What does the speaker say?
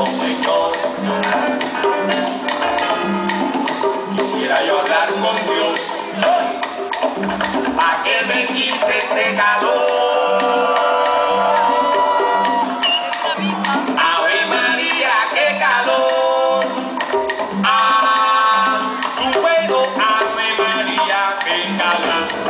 oh my God. Quisiera yo hablar con Dios, ¿para que me quite este calor? Ave María, qué calor. Ah, tu Ave María, qué calor.